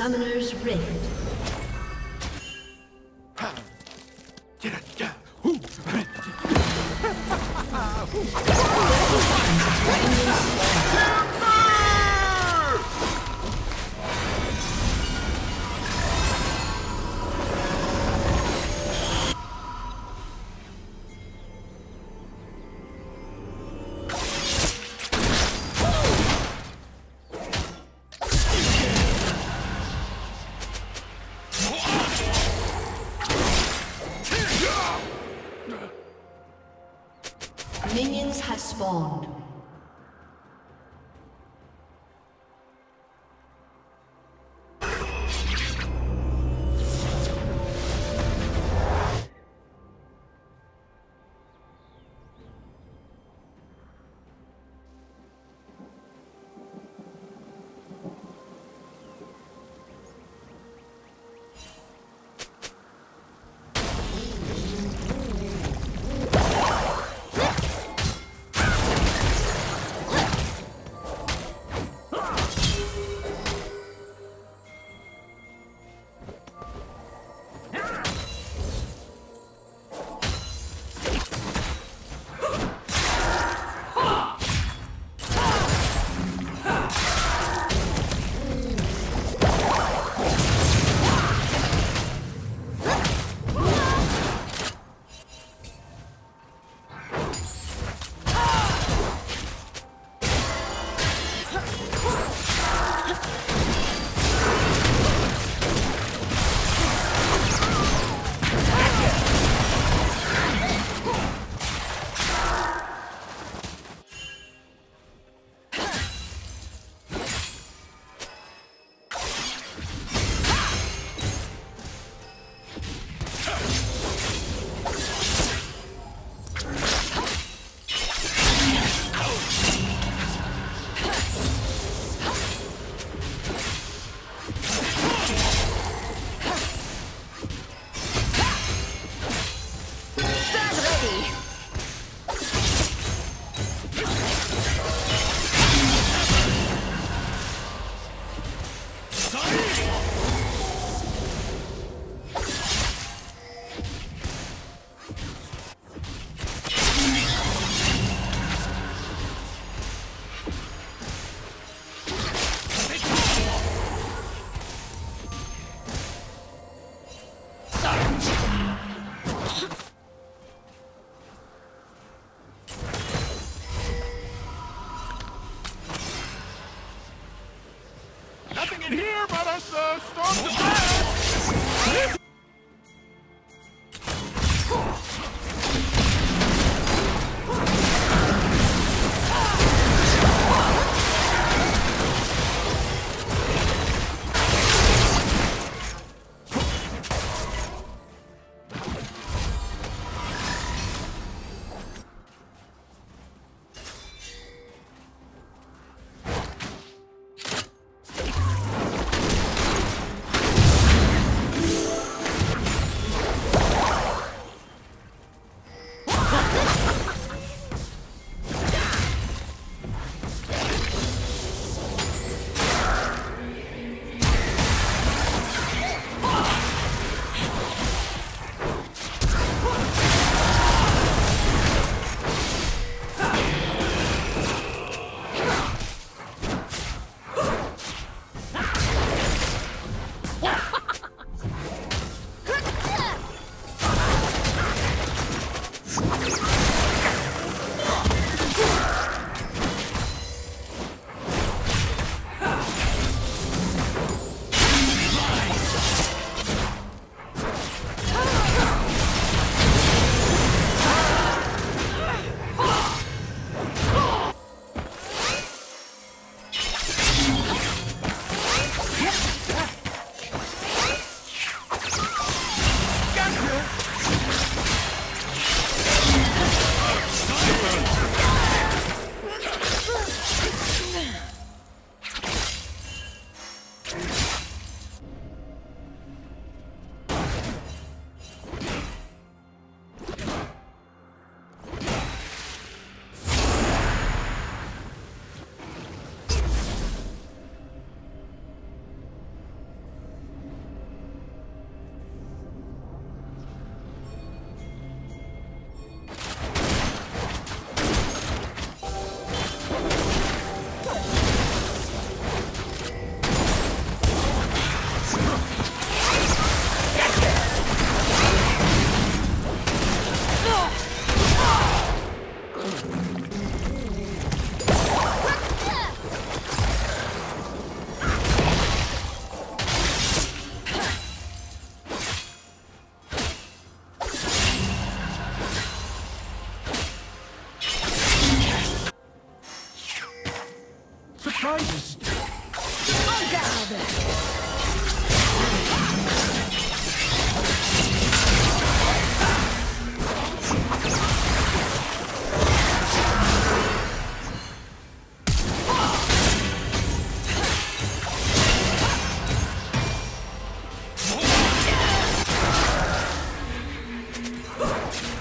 Summoner's Rift. Uh, Let's go.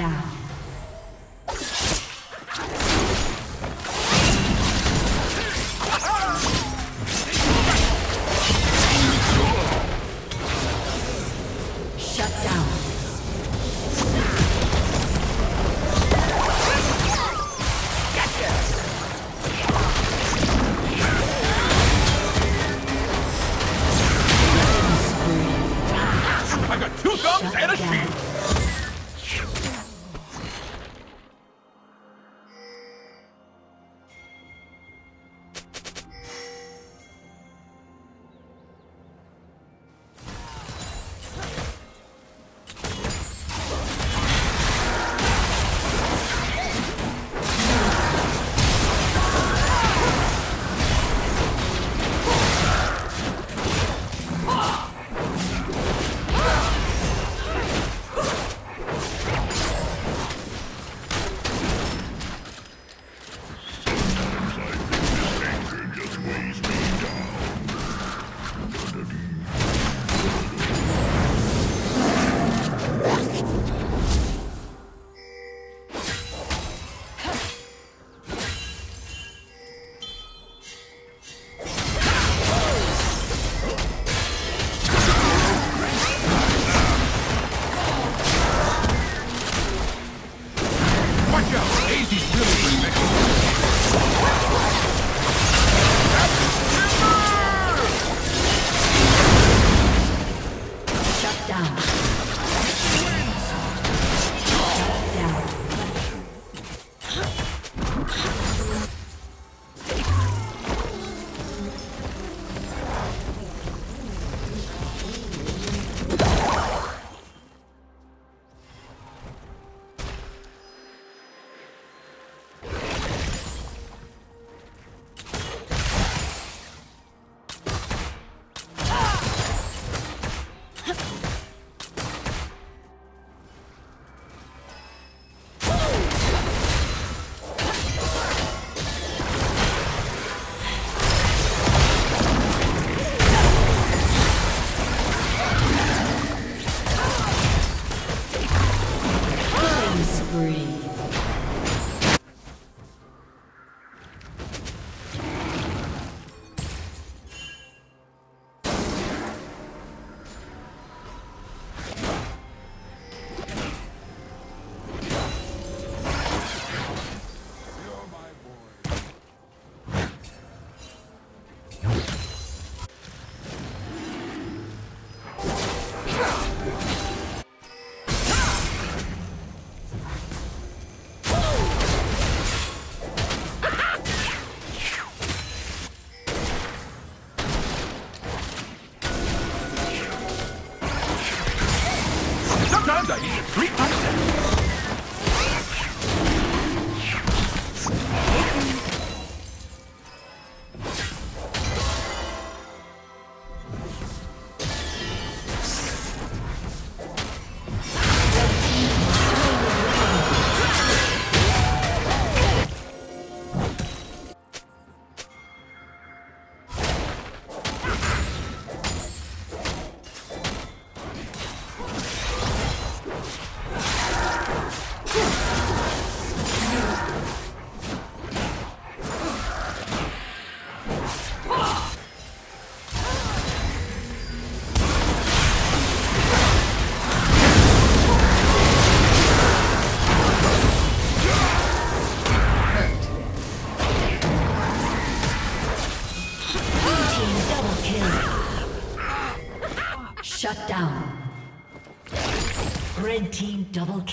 Down.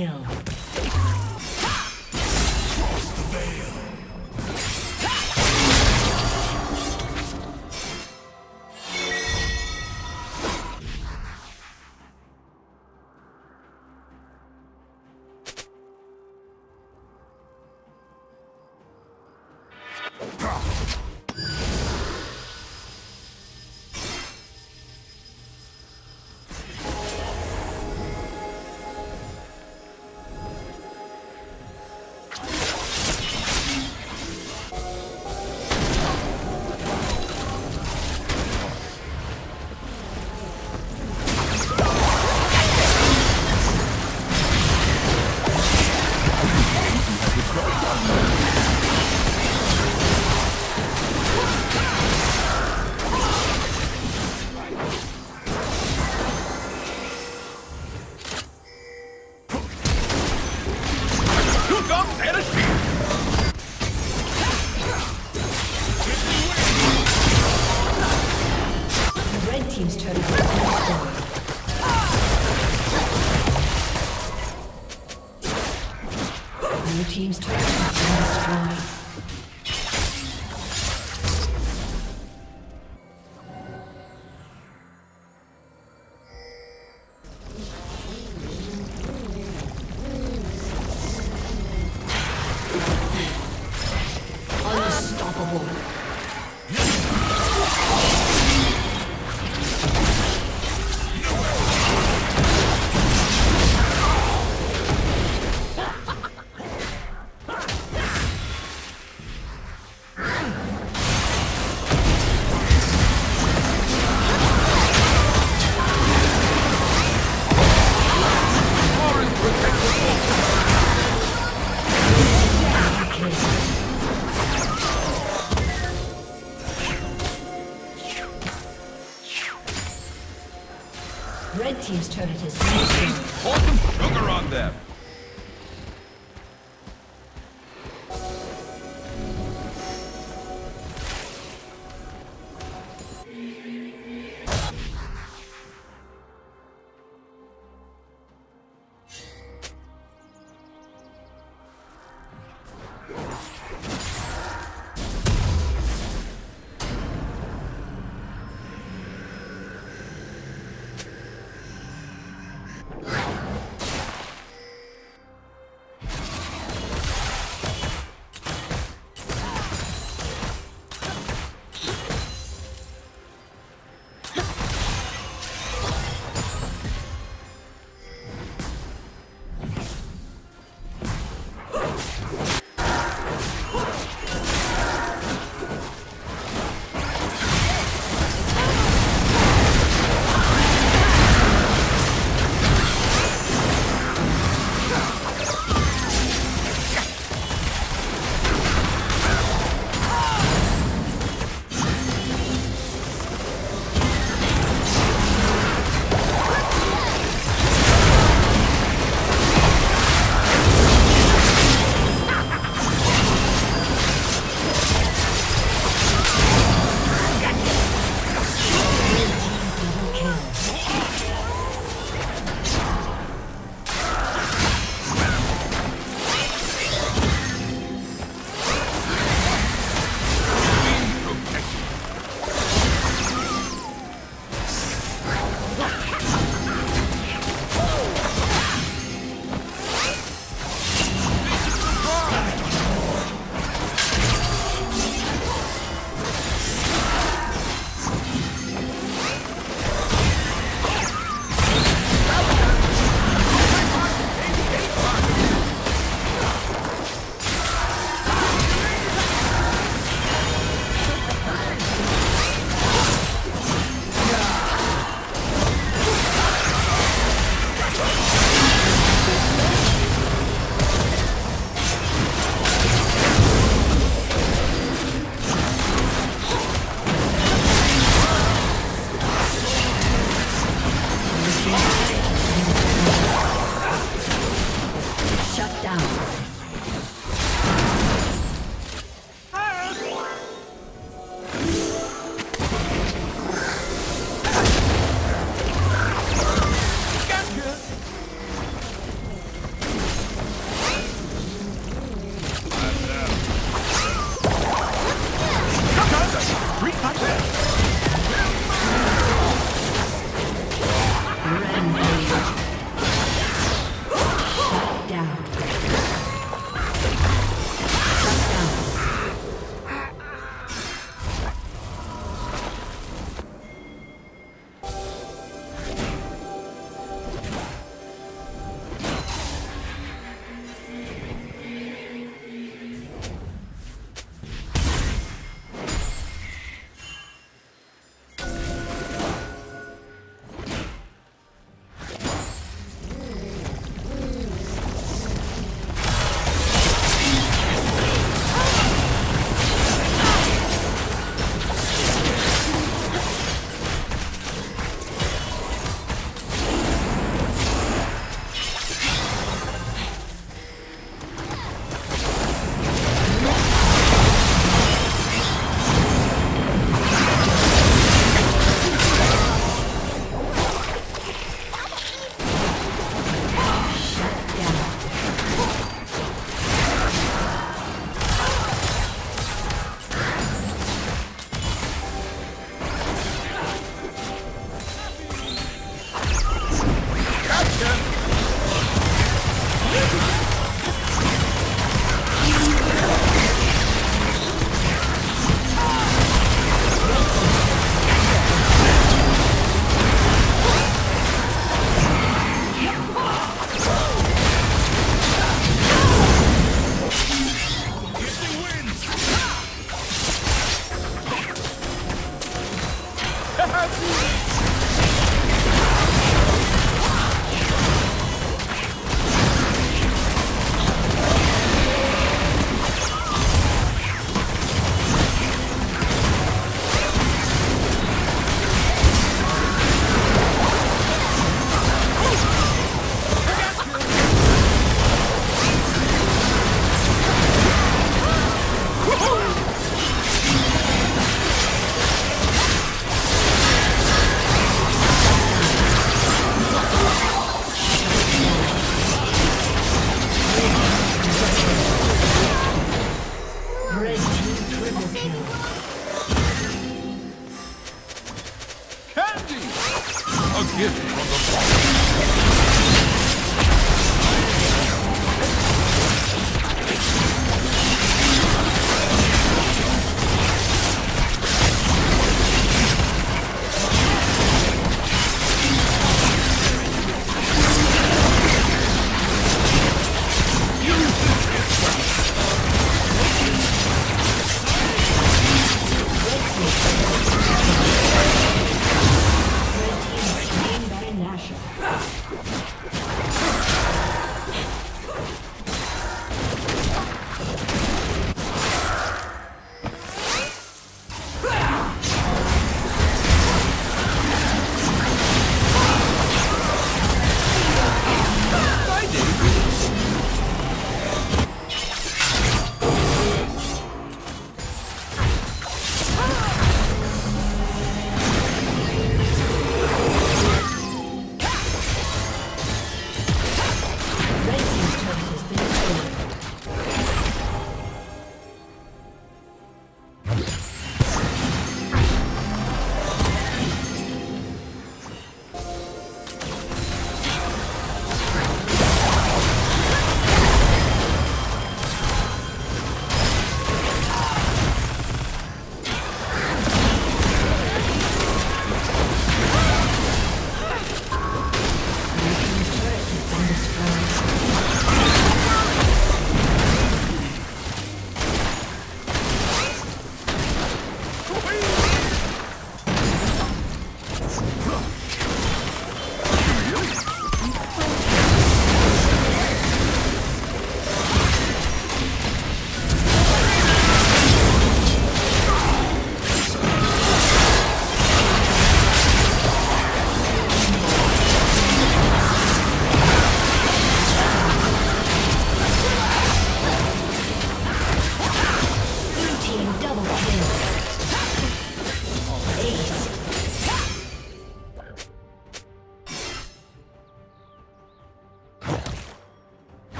Kill.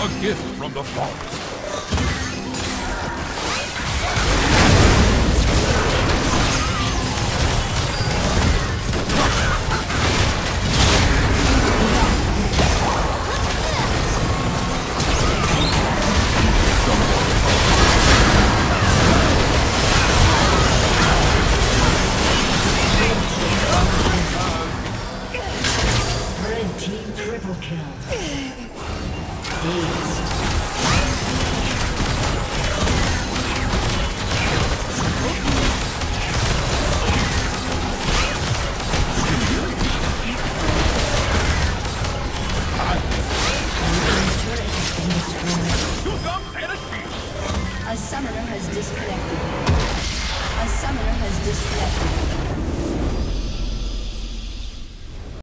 A gift from the forest.